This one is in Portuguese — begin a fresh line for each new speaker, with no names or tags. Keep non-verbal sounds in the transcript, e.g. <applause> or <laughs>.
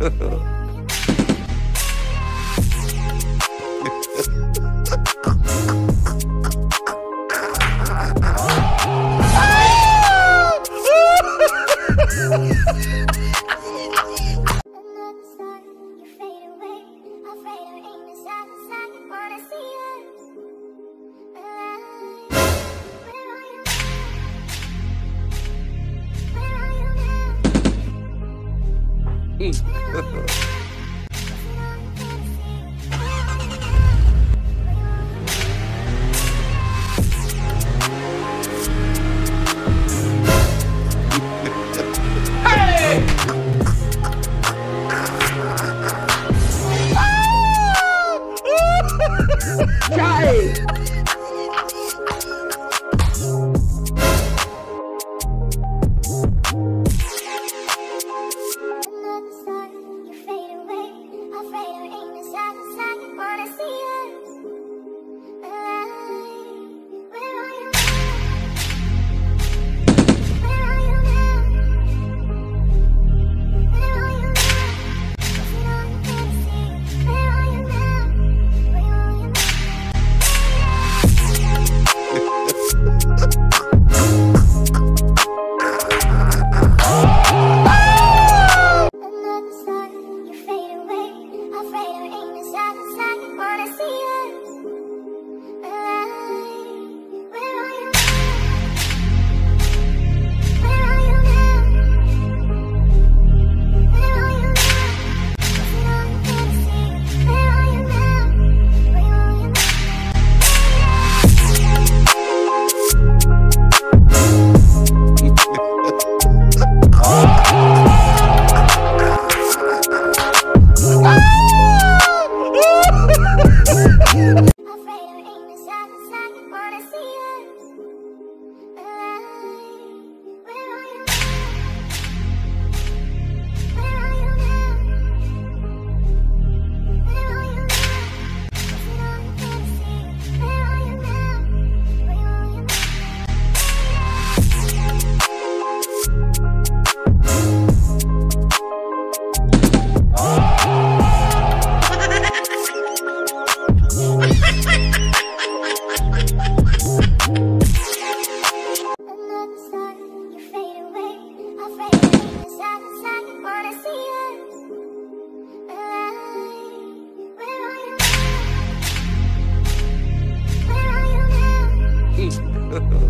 呵呵。Tchau. Yeah. <laughs> Uh-oh. <laughs>